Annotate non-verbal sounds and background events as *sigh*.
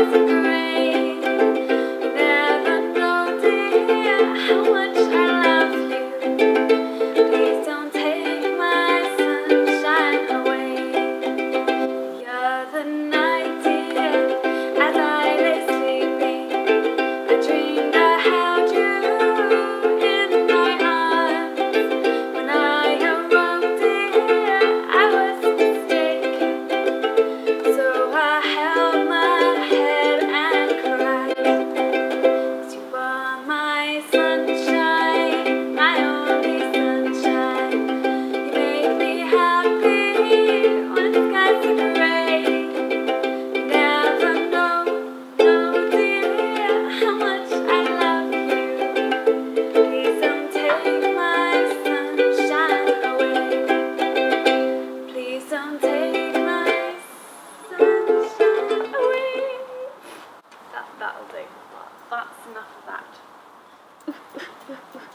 Thank you. building. But that's enough of that. *laughs*